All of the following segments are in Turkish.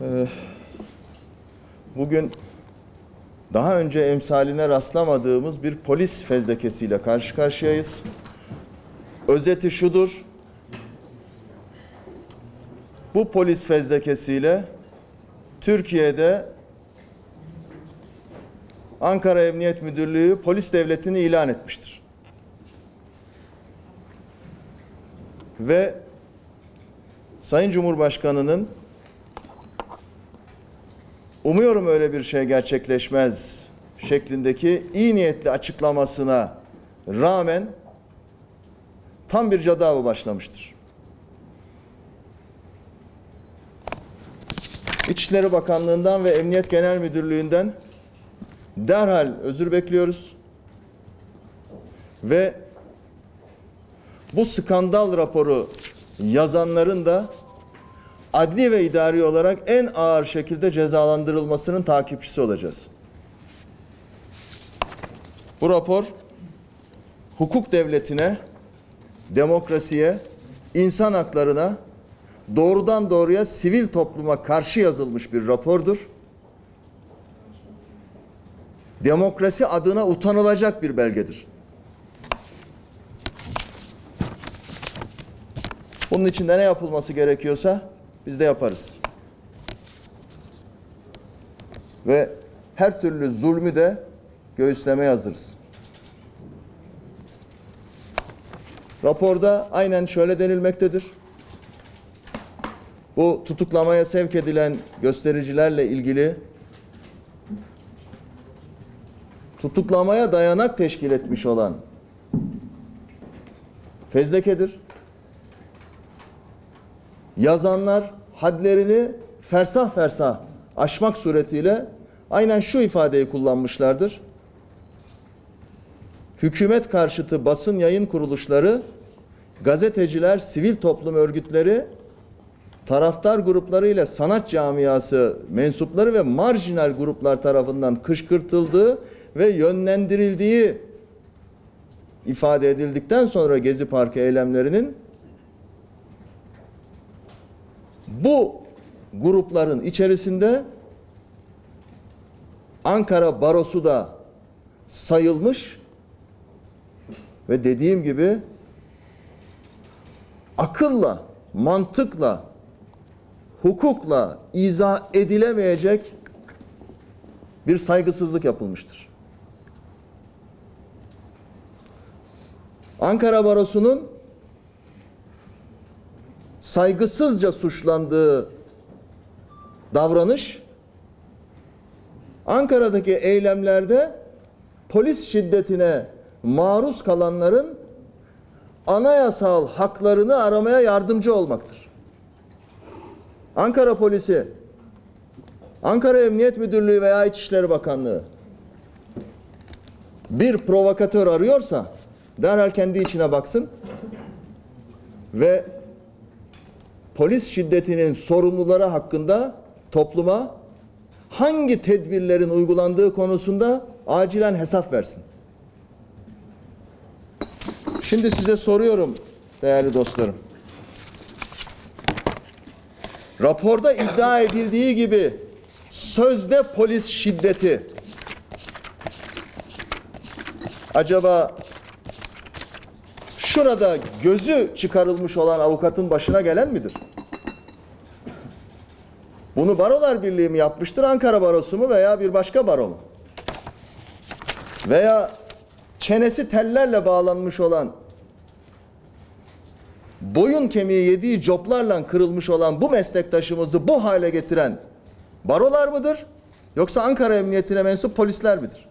Ee, Bugün daha önce emsaline rastlamadığımız bir polis fezlekesiyle karşı karşıyayız. Özeti şudur. Bu polis fezlekesiyle Türkiye'de Ankara Emniyet Müdürlüğü polis devletini ilan etmiştir. Ve Sayın Cumhurbaşkanı'nın umuyorum öyle bir şey gerçekleşmez şeklindeki iyi niyetli açıklamasına rağmen tam bir cadavı başlamıştır. İçişleri Bakanlığı'ndan ve Emniyet Genel Müdürlüğü'nden derhal özür bekliyoruz. Ve bu skandal raporu yazanların da adli ve idari olarak en ağır şekilde cezalandırılmasının takipçisi olacağız. Bu rapor hukuk devletine, demokrasiye, insan haklarına doğrudan doğruya sivil topluma karşı yazılmış bir rapordur. Demokrasi adına utanılacak bir belgedir. Bunun için de ne yapılması gerekiyorsa biz de yaparız. Ve her türlü zulmü de göğüslemeye hazırız. Raporda aynen şöyle denilmektedir. Bu tutuklamaya sevk edilen göstericilerle ilgili tutuklamaya dayanak teşkil etmiş olan fezlekedir. Yazanlar hadlerini fersah fersah aşmak suretiyle aynen şu ifadeyi kullanmışlardır. Hükümet karşıtı basın yayın kuruluşları, gazeteciler, sivil toplum örgütleri, taraftar grupları ile sanat camiası mensupları ve marjinal gruplar tarafından kışkırtıldığı ve yönlendirildiği ifade edildikten sonra Gezi Parkı eylemlerinin bu grupların içerisinde Ankara Barosu da sayılmış ve dediğim gibi akılla, mantıkla, hukukla izah edilemeyecek bir saygısızlık yapılmıştır. Ankara Barosu'nun saygısızca suçlandığı davranış Ankara'daki eylemlerde polis şiddetine maruz kalanların anayasal haklarını aramaya yardımcı olmaktır. Ankara polisi, Ankara Emniyet Müdürlüğü veya İçişleri Bakanlığı bir provokatör arıyorsa derhal kendi içine baksın ve polis şiddetinin sorumluları hakkında topluma hangi tedbirlerin uygulandığı konusunda acilen hesap versin. Şimdi size soruyorum değerli dostlarım. Raporda iddia edildiği gibi sözde polis şiddeti acaba şurada gözü çıkarılmış olan avukatın başına gelen midir? Bunu Barolar Birliği mi yapmıştır, Ankara Barosu mu veya bir başka baro mu? Veya çenesi tellerle bağlanmış olan, boyun kemiği yediği coplarla kırılmış olan bu meslektaşımızı bu hale getiren barolar mıdır? Yoksa Ankara Emniyetine mensup polisler midir?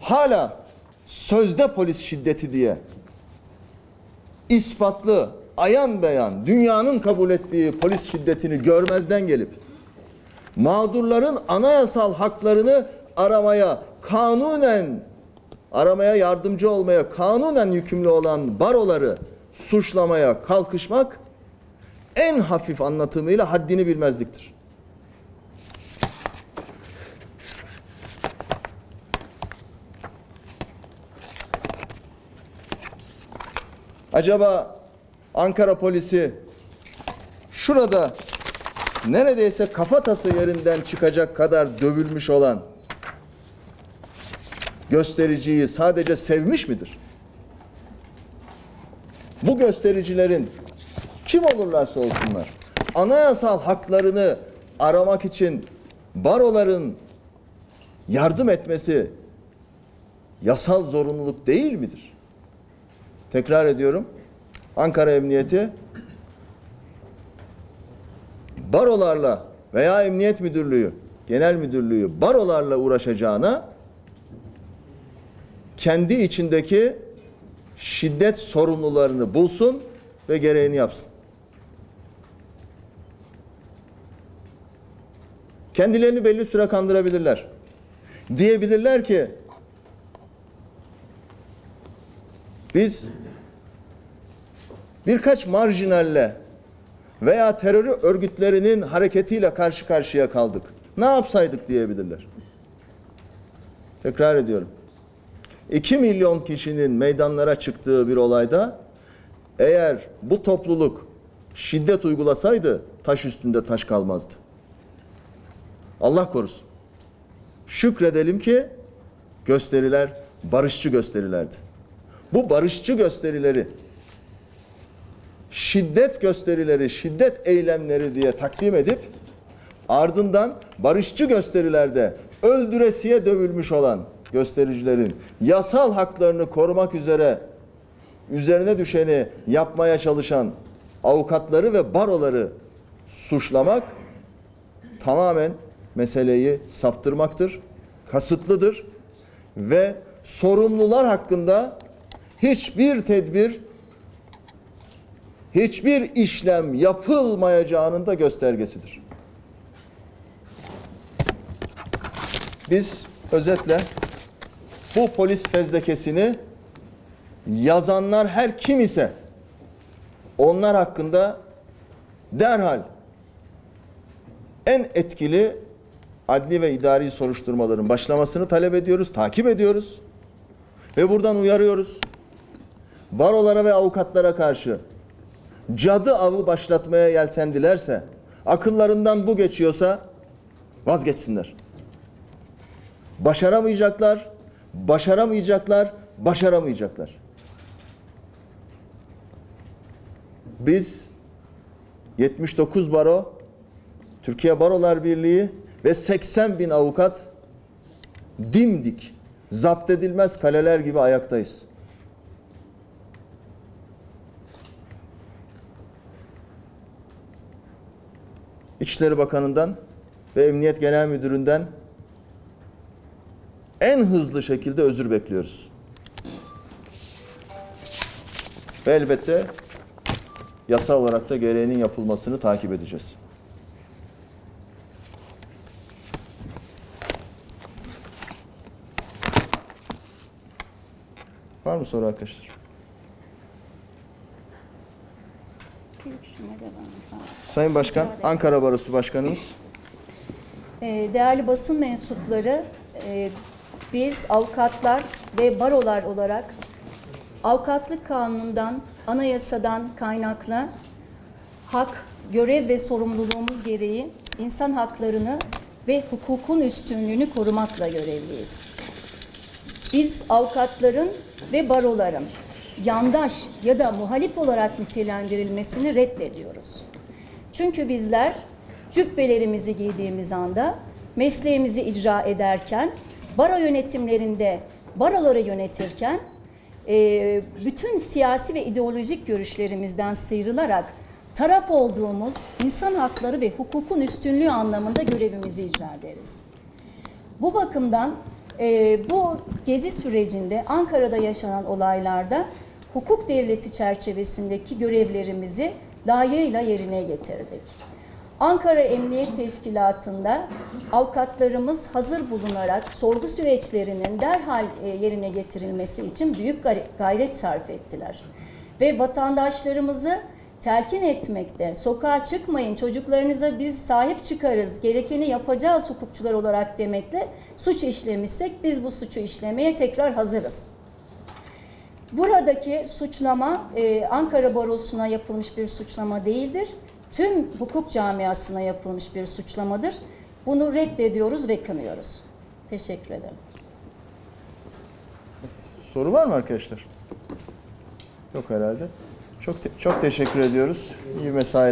Hala sözde polis şiddeti diye ispatlı, ayan beyan dünyanın kabul ettiği polis şiddetini görmezden gelip mağdurların anayasal haklarını aramaya kanunen aramaya yardımcı olmaya kanunen yükümlü olan baroları suçlamaya kalkışmak en hafif anlatımıyla haddini bilmezliktir. Acaba Ankara polisi şurada neredeyse kafatası yerinden çıkacak kadar dövülmüş olan göstericiyi sadece sevmiş midir? Bu göstericilerin kim olurlarsa olsunlar anayasal haklarını aramak için baroların yardım etmesi yasal zorunluluk değil midir? Tekrar ediyorum. Ankara Emniyeti barolarla veya Emniyet Müdürlüğü, Genel Müdürlüğü barolarla uğraşacağına kendi içindeki şiddet sorumlularını bulsun ve gereğini yapsın. Kendilerini belli süre kandırabilirler. Diyebilirler ki biz birkaç marjinalle veya terör örgütlerinin hareketiyle karşı karşıya kaldık. Ne yapsaydık diyebilirler. Tekrar ediyorum. 2 milyon kişinin meydanlara çıktığı bir olayda eğer bu topluluk şiddet uygulasaydı taş üstünde taş kalmazdı. Allah korusun. Şükredelim ki gösteriler barışçı gösterilerdi. Bu barışçı gösterileri şiddet gösterileri, şiddet eylemleri diye takdim edip ardından barışçı gösterilerde öldüresiye dövülmüş olan göstericilerin yasal haklarını korumak üzere üzerine düşeni yapmaya çalışan avukatları ve baroları suçlamak tamamen meseleyi saptırmaktır, kasıtlıdır ve sorumlular hakkında hiçbir tedbir, hiçbir işlem yapılmayacağının da göstergesidir. Biz özetle bu polis fezlekesini yazanlar her kim ise onlar hakkında derhal en etkili adli ve idari soruşturmaların başlamasını talep ediyoruz, takip ediyoruz. Ve buradan uyarıyoruz. Barolara ve avukatlara karşı cadı avı başlatmaya yeltendilerse, akıllarından bu geçiyorsa vazgeçsinler. Başaramayacaklar, başaramayacaklar, başaramayacaklar. Biz 79 baro, Türkiye Barolar Birliği ve 80 bin avukat dimdik, zapt edilmez kaleler gibi ayaktayız. İçişleri Bakanı'ndan ve Emniyet Genel Müdürü'nden en hızlı şekilde özür bekliyoruz. Ve elbette yasal olarak da gereğinin yapılmasını takip edeceğiz. Var mı soru arkadaşlar? Sayın Başkan, Ankara Barosu Başkanımız. Ee, Değerli basın mensupları, e, biz avukatlar ve barolar olarak avukatlık kanunundan, anayasadan kaynaklı hak, görev ve sorumluluğumuz gereği insan haklarını ve hukukun üstünlüğünü korumakla görevliyiz. Biz avukatların ve baroların yandaş ya da muhalif olarak nitelendirilmesini reddediyoruz. Çünkü bizler cübbelerimizi giydiğimiz anda mesleğimizi icra ederken, baro yönetimlerinde baroları yönetirken e, bütün siyasi ve ideolojik görüşlerimizden sıyrılarak taraf olduğumuz insan hakları ve hukukun üstünlüğü anlamında görevimizi icra ederiz. Bu bakımdan e, bu gezi sürecinde Ankara'da yaşanan olaylarda hukuk devleti çerçevesindeki görevlerimizi layığıyla yerine getirdik. Ankara Emniyet Teşkilatı'nda avukatlarımız hazır bulunarak sorgu süreçlerinin derhal e, yerine getirilmesi için büyük gayret- sarf ettiler. Ve vatandaşlarımızı telkin etmekte, sokağa çıkmayın, çocuklarınıza biz sahip çıkarız, gerekeni yapacağız hukukçular olarak demekle suç işlemişsek biz bu suçu işlemeye tekrar hazırız. Buradaki suçlama e, Ankara Barosu'na yapılmış bir suçlama değildir. tüm hukuk camiasına yapılmış bir suçlamadır. Bunu reddediyoruz ve kınıyoruz. Teşekkür ederim. Soru var mı arkadaşlar? Yok herhalde. Çok te- çok teşekkür ediyoruz. İyi mesailer.